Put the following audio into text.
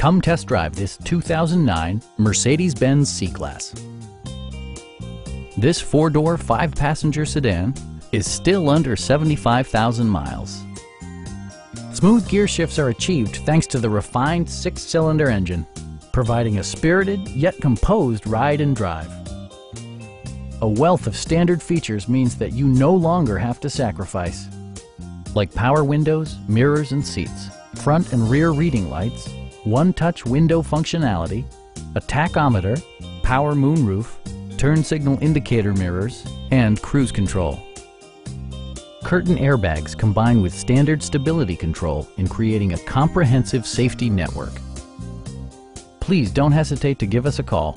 Come test drive this 2009 Mercedes-Benz C-Class. This four-door, five-passenger sedan is still under 75,000 miles. Smooth gear shifts are achieved thanks to the refined six-cylinder engine, providing a spirited yet composed ride and drive. A wealth of standard features means that you no longer have to sacrifice, like power windows, mirrors and seats, front and rear reading lights, one-touch window functionality, a tachometer, power moonroof, turn signal indicator mirrors, and cruise control. Curtain airbags combine with standard stability control in creating a comprehensive safety network. Please don't hesitate to give us a call